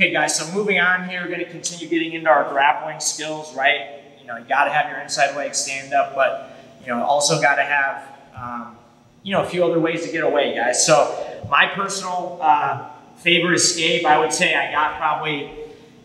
Okay, guys, so moving on here, we're going to continue getting into our grappling skills, right? You know, you got to have your inside leg stand up, but, you know, also got to have, um, you know, a few other ways to get away, guys. So my personal uh, favorite escape, I would say I got probably,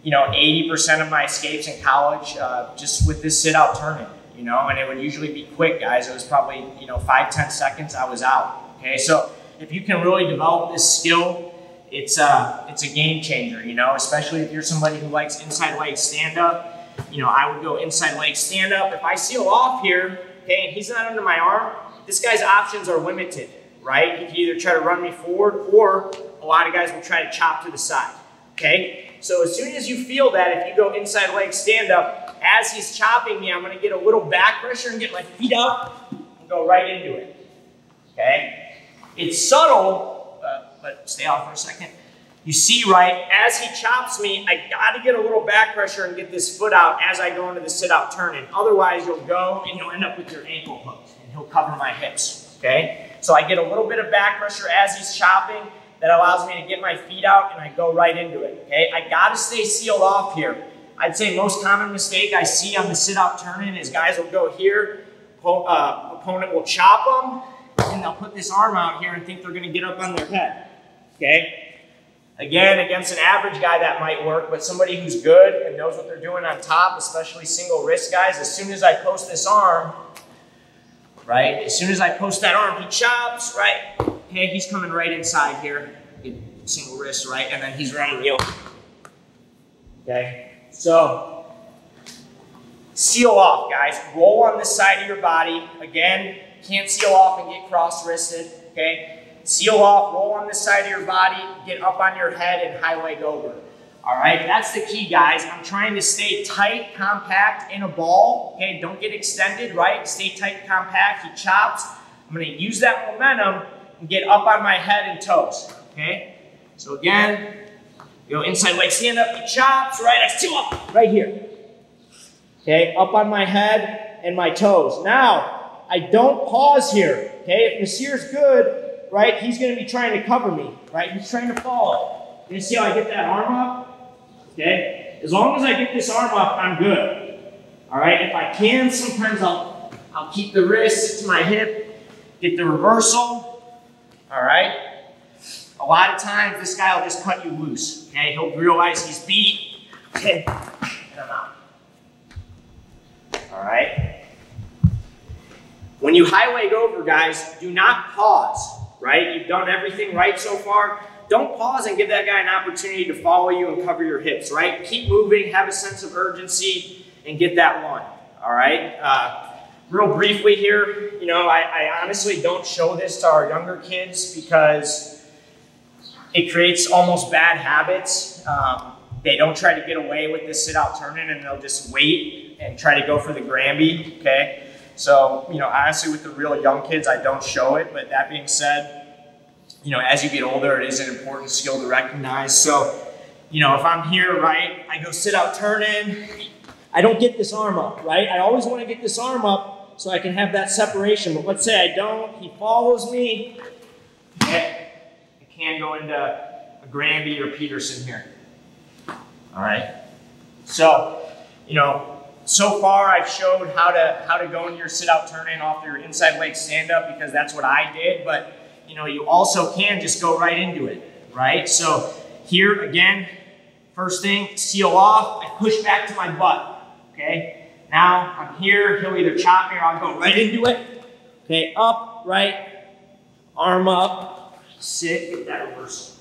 you know, 80% of my escapes in college uh, just with this sit out turn in, you know, and it would usually be quick, guys. It was probably, you know, five, ten seconds, I was out, okay? So if you can really develop this skill, it's a, uh, it's a game changer, you know, especially if you're somebody who likes inside leg stand up. You know, I would go inside leg stand up. If I seal off here, okay, and he's not under my arm, this guy's options are limited, right? He can either try to run me forward or a lot of guys will try to chop to the side, okay? So as soon as you feel that, if you go inside leg stand up, as he's chopping me, I'm gonna get a little back pressure and get my feet up and go right into it, okay? It's subtle, but stay off for a second. You see, right, as he chops me, I got to get a little back pressure and get this foot out as I go into the sit-out turn-in. Otherwise, you'll go and you'll end up with your ankle hooked, and he'll cover my hips, okay? So I get a little bit of back pressure as he's chopping. That allows me to get my feet out, and I go right into it, okay? I got to stay sealed off here. I'd say most common mistake I see on the sit-out turn-in is guys will go here, uh, opponent will chop them, and they'll put this arm out here and think they're to get up on their head okay? Again, against an average guy that might work, but somebody who's good and knows what they're doing on top, especially single wrist guys, as soon as I post this arm, right? As soon as I post that arm, he chops, right? Okay, he's coming right inside here, single wrist, right? And then he's running you. Okay, so seal off, guys. Roll on this side of your body. Again, can't seal off and get cross-wristed, okay? Seal off, roll on this side of your body, get up on your head and high leg over. All right, that's the key, guys. I'm trying to stay tight, compact in a ball. Okay, don't get extended, right? Stay tight, compact. He chops. I'm gonna use that momentum and get up on my head and toes. Okay, so again, go inside leg, stand up, he chops, right? I seal up right here. Okay, up on my head and my toes. Now, I don't pause here. Okay, if Nasir's good, right, he's going to be trying to cover me, right? He's trying to follow. You see how I get that arm up? Okay? As long as I get this arm up, I'm good. All right? If I can, sometimes I'll, I'll keep the wrist to my hip, get the reversal. All right? A lot of times, this guy will just cut you loose. Okay? He'll realize he's beat. Okay? And I'm out. All right? When you high leg over, guys, do not pause right? You've done everything right so far. Don't pause and give that guy an opportunity to follow you and cover your hips, right? Keep moving, have a sense of urgency, and get that one, all right? Uh, real briefly here, you know, I, I honestly don't show this to our younger kids because it creates almost bad habits. Um, they don't try to get away with this sit-out turn-in and they'll just wait and try to go for the Granby, okay? So, you know, honestly, with the real young kids, I don't show it. But that being said, you know, as you get older, it is an important skill to recognize. So, you know, if I'm here, right, I go sit out, turn in. I don't get this arm up, right? I always want to get this arm up so I can have that separation. But let's say I don't, he follows me. I can go into a Granby or Peterson here. All right. So, you know, so far I've showed how to how to go in your sit out turn in off your inside leg stand up because that's what I did but you know you also can just go right into it right? So here again first thing seal off I push back to my butt okay? Now I'm here he'll either chop me or I'll go right into it okay? Up right arm up sit get that reversal